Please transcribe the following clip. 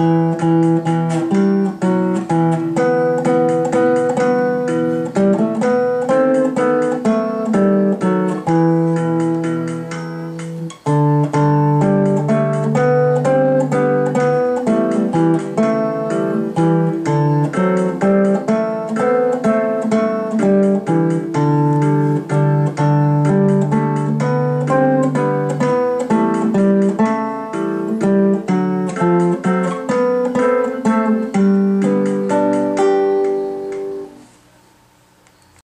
Música